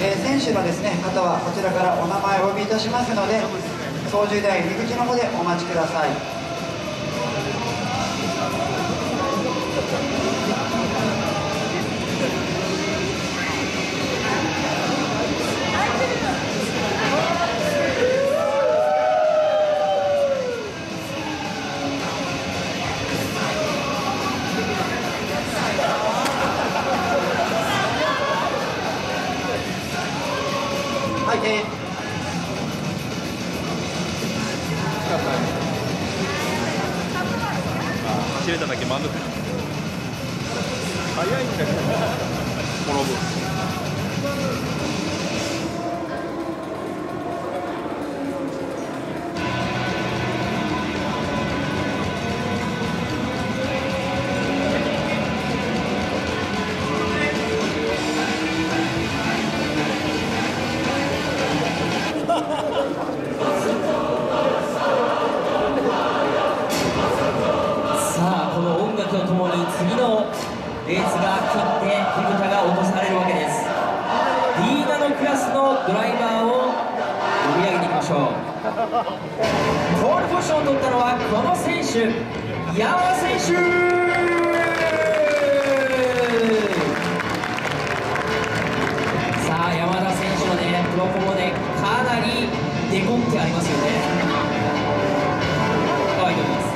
えー選手のですね方はこちらからお名前をお呼びいたしますので操縦台入り口の方でお待ちください。い、えー走れただけ？満足のはこの選手山田選手。さあ山田選手のねプロポモでかなりデコってありますよね。乾いております。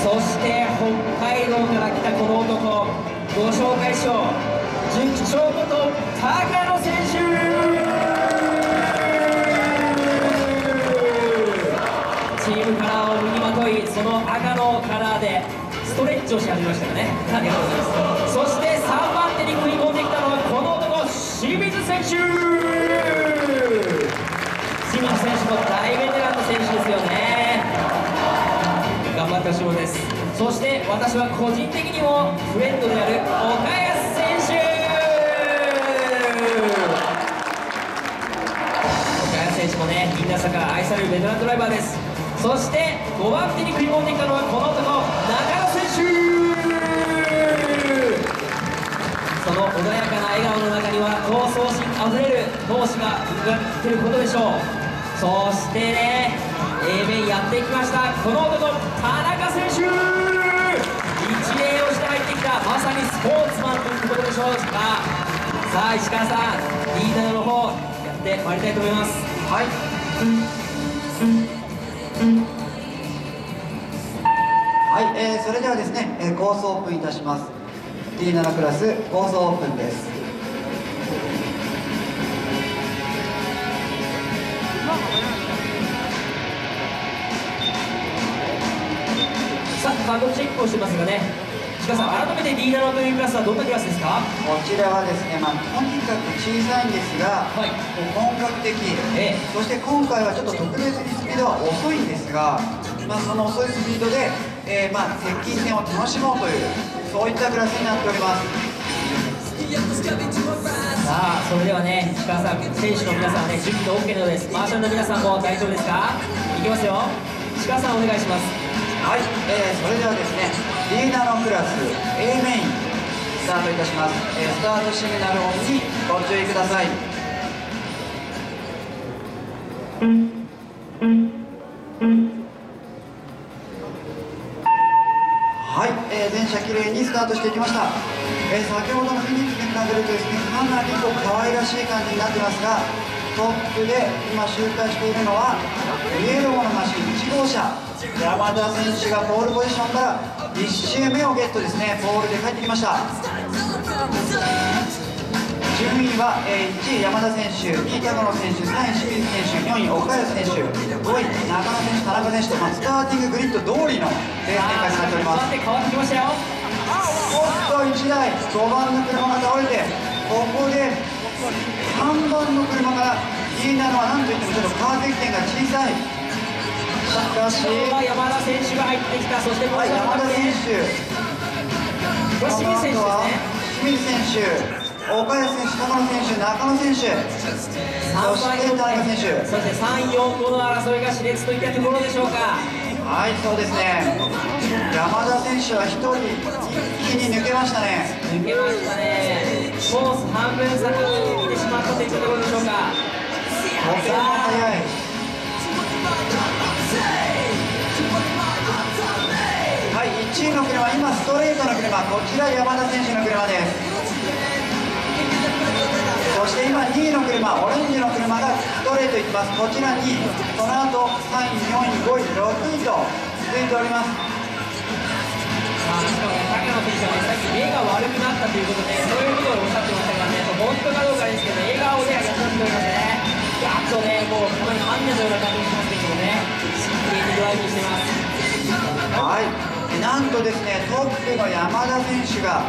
そして北海道から来たこの男ご紹介しよう。塾長こと高野選手。の赤のカラーでストレッチをし始めましたかね。ありがとうございますそして3番手に食い込んできたのはこの男清水選手清水選手も大ベテランの選手です。よね頑張ってほしいものです。そして私は個人的にもフレンドである岡安選手。岡安選手もねみんなさから愛されるベテランドライバーです。そして5番手に食い込んできたのはこの男中野選手。その穏やかな笑顔の中には闘争心あふれる闘志がうがってることでしょう。そしてね A 面やってきました。この男田中選手。一礼をして入ってきた。まさにスポーツマンということでしょう。かさあ石川さんリーダーの方やってまいりたいと思います。はい。はい、えーそれではですね、えーコースオープンいたします。D7 クラスコースオープンです。さあカードチェックをしてますがね石川さん改めて D7 というクラスはどんなクラスですか？こちらはですね、まあ、とにかく小さいんですが、はい。本格的、ええ。そして今回はちょっと特別にスピードは遅いんですが、まあ、その遅いスピードで、えーまあ、接近戦を楽しもうというそういったクラスになっております。さあそれではね石川さん選手の皆さんね準備が OK のようです。マーシャルの皆さんも大丈夫ですか？いきますよ。石川さんお願いします。はい、えーそれではですねクラス A メインスタートいたします、えスタートシグナル音にご注意ください。はい、えー電車きれいにスタートしていきました、えー先ほどのフィニッシュに比べるとですねかなりこう可愛らしい感じになってますがトップで今周回しているのはイエローのマシン1号車。山田選手がポールポジションから1周目をゲットですね。ポールで帰ってきました。順位は、えー1位山田選手2位高野選手3位清水選手4位岡安選手5位中野選手田中選手と、まあ、スターティンググリッド通りのレース展開になっております。変わってきましたよ。おっと1台5番の車が倒れてここで3番の車からリーダーのは何といってもちょっとカーゼ点が小さい。しかし山田選手が入ってきた。そしてもうはい山田選手。これ清水選手ですね。清水選手。岡安選手高野選手中野選手。そして田中選手。そして3、4、5の争いが熾烈といったところでしょうか。はいそうですね。山田選手は1人一気に抜けましたね。抜けましたねコース半分先に見てしまったといったところでしょうかとても速いはい1位の車今ストレートの車こちら山田選手の車です。そして今2位の車オレンジの車がストレート行きますこちら2位その後3位4位5位6位と続いております。選手はねさっき目が悪くなったということでそういうことをおっしゃってましたからね本当かどうかですけど笑顔でやっておりますね。ガッとねもうこの般若のような感じがしますけどもね真剣にドライブしてます。はい。なんとですねトップの山田選手が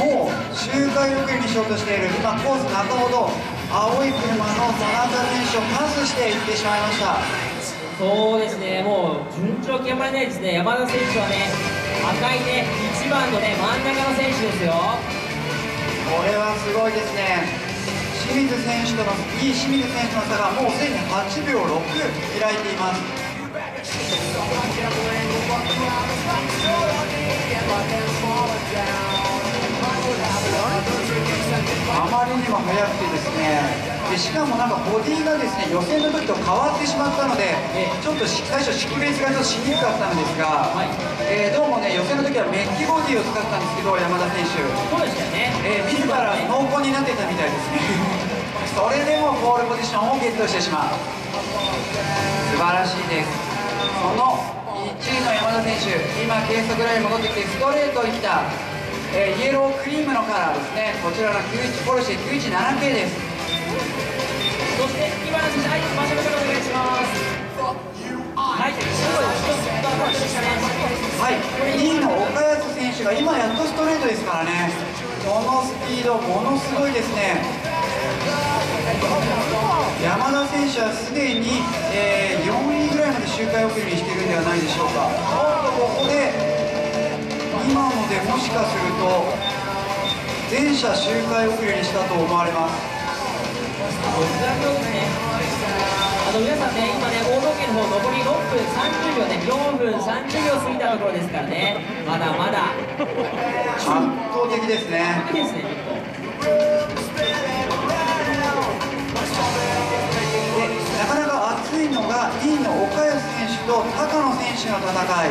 もう周回遅れにしようとしている。今コース中ほど青い車の真田選手をパスしていってしまいました。そうですねもう順調極まりないですね。山田選手はね赤いね1番のね真ん中の選手ですよ。これはすごいですね。清水選手とのいい清水選手の差がもうすでに8秒6開いています。あまりにも速くてですねでしかもなんかボディがですね予選の時と変わってしまったのでちょっとし最初識別がちょっとしにくかったんですが、はい。えーどうもね予選の時はメッキボディを使ったんですけど山田選手。そうでしたよね。えー自ら濃厚になっていたみたいですね。それでもポールポジションをゲットしてしまう。素晴らしいです。その1位の山田選手今計測ラインに戻ってきてストレートに来た、えーイエロークリームのカラーですね。こちらの91ポルシェ917系です。そして今の選手はい場所の方お願いします。はいはい、2位の岡手が今やっとストレートですからね。このスピードものすごいですね。山田選手はすでに、えー4位ぐらいまで周回遅れにしているんではないでしょうか。おっとここで今のでもしかすると全車周回遅れにしたと思われます。あの皆さんね今ね大道家の方残り6分30秒ね4分30秒過ぎたところですからね。まだまだ。圧倒的ですね。いいですねでなかなか熱いのが2位の岡安選手と高野選手の戦い。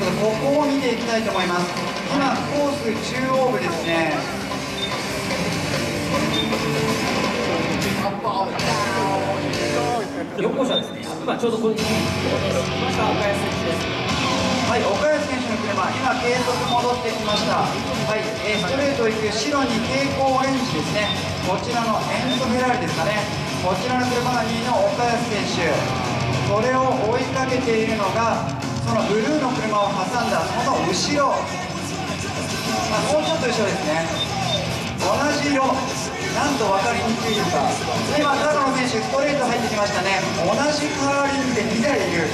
ここを見ていきたいと思います。今コース中央部ですね。4号車ですね今ちょうどここに来ました岡安選手です。はい岡安選手の車今計測戻ってきました。はい、えーストレート行く白に蛍光オレンジですね。こちらのエンゾフェラーリですかね。こちらの車が2位の岡安選手。それを追いかけているのがそのブルーの車を挟んだその後ろ。まあ、もうちょっと後ろですね。同じ色。なんと分かりにくいですか。今高野選手ストレート入ってきましたね。同じカラーリングで2台いる。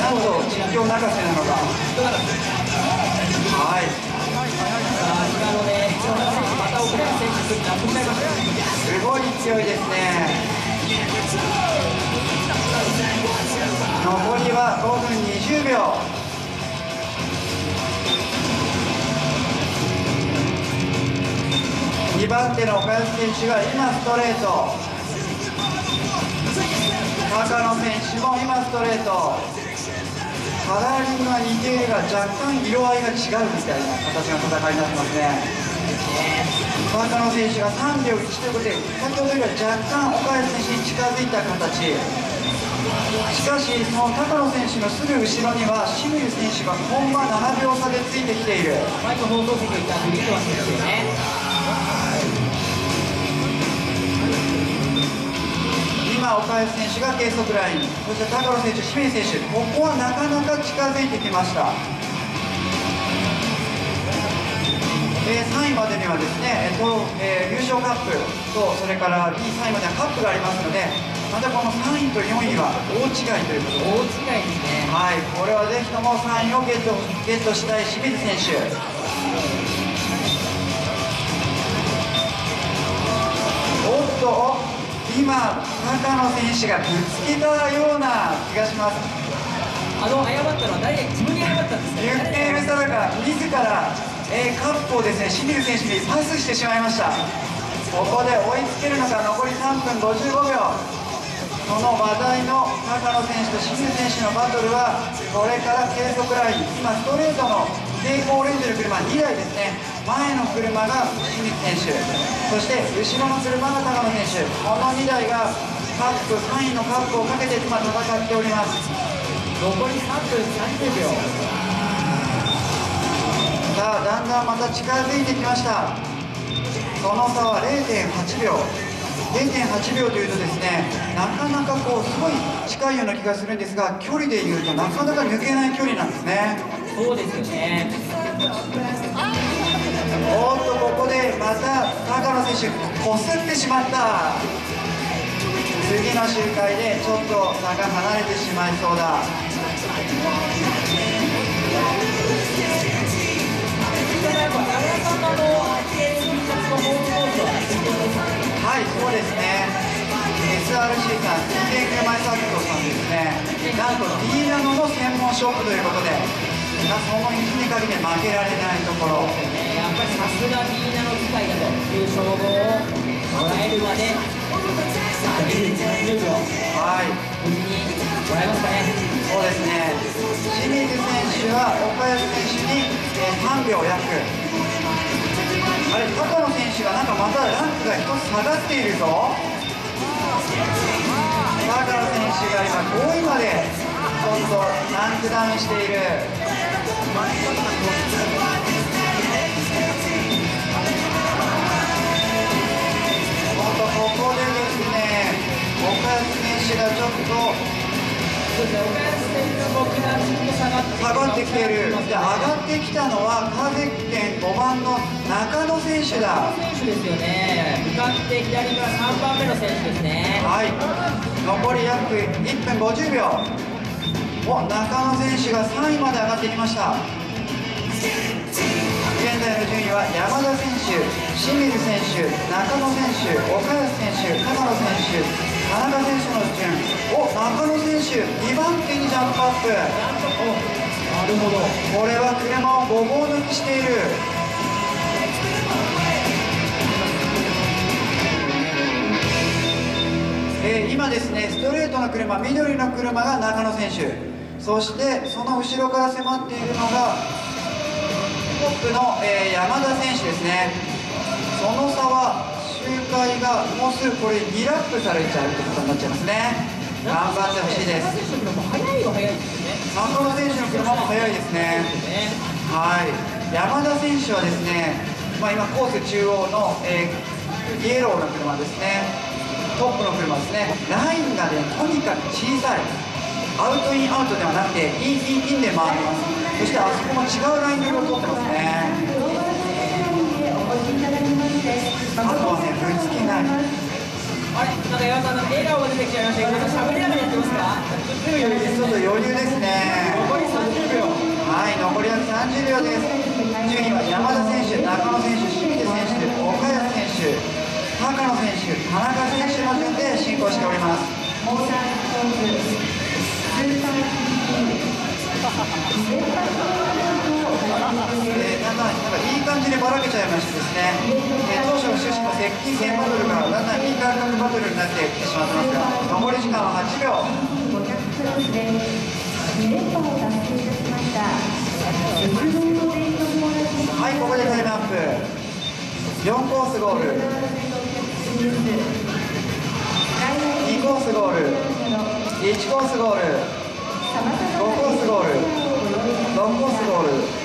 なんと実況泣かせなのか。はい。さあ今のね今の選手また岡安選手ラップしちゃいましたすごい勢いですね。残りは5分20秒2番手の岡安選手が今ストレート。高野選手も今ストレート。カラーリングは似ているが若干色合いが違うみたいな形の戦いになってますね。高野選手が3秒1ということで先ほどよりは若干岡安選手に近づいた形。しかしその高野選手のすぐ後ろには清水選手が本間7秒差でついてきている。マイク放送席を一旦見てますよね。今岡安選手が計測ライン。そして高野選手清水選手。ここはなかなか近づいてきました。えー3位までにはですね、えっとえー優勝カップとそれから2位、3位まではカップがありますのでまたこの3位と4位は大違いということで。大違いですね。はい、これはぜひとも3位をゲットゲットしたい清水選手。おっと、今、高野選手がぶつけたような気がします。あの謝ったのは誰自分に謝ったんです言ねっているさなか、自ら、えーカップをですね清水選手にパスしてしまいました。ここで追いつけるのか、残り3 3分55秒その話題の高野選手と清水選手のバトルはこれから計測ライン今ストレートの抵抗オレンジの車2台ですね前の車が清水選手そして後ろの車が高野選手この2台がカップ3位のカップをかけて今戦っております。残り3分30秒。さあだんだんまた近づいてきました。その差は0.8秒。0.8秒というとですねなかなかこうすごい近いような気がするんですが距離でいうとなかなか抜けない距離なんですね。そうですよね。おっとここでまた高野選手こすってしまった次の周回でちょっと差が離れてしまいそうだはい、そうですね。SRC さん、TK 車イサーキットさんですね。なんと D ナノの専門ショップということで、その位置にかけて負けられないところ。っぱりさすがみんなの機械だという称号をもらえるまで30秒はい、無事にもらえますかねそうですね。清水選手は岡安選手に、えー3秒約。あれ、高野選手がなんかまたランクが一つ下がっているぞ。高野選手が今5位までちょっとランクダウンしている。選手がちょっとそうですね岡安選手の僕がちょっと下がってきている。で、上がってきたのは、カゼッケン5番の中野選手だ。選手ですよね向かって左から3番目の選手ですねはい。残り約1分50秒。お、中野選手が3位まで上がってきました。現在の順位は山田選手、清水選手、中野選手、岡安選手、高野選手、田中選手の順。お、中野選手、2番手にジャンプアップ。なるほどこれは車をごぼう抜きしている。えー今ですね、ストレートの車、緑の車が中野選手、そしてその後ろから迫っているのがトップの、えー山田選手ですね、その差はがもうすぐこれ2ラップされちゃうってことになっちゃいますね、頑張ってほしいです。選手の車も速いは速いですよね。中野選手の車も速いです。ね。ねはい、山田選手はですね、まあ、今コース中央の、えーイエローの車ですね、トップの車ですね、ラインがね、とにかく小さい、アウトインアウトではなくて、インインインで回ります、そしてあそこも違うライン取りを取ってますね、けない、あれなんか岩田さんの笑顔が出てきちゃいましたけど喋りながらやってますか？ちょっと余裕ですちょっと余裕ですね。残り30秒はい、残り約30秒です。順位は山田選手、中野選手、清水選手、岡安選手、高野選手、田中選手の順で進行しております。えー、だいい感じでばらけちゃいましてです。ね、えー当初の趣旨の接近戦バトルがだんだんいい感覚バトルになってきてしまってます。が、残り時間は8秒。はい、ここでタイムアップ。4コースゴール。2コースゴール。1コースゴール。5コースゴール。6コースゴール。